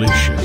Solution.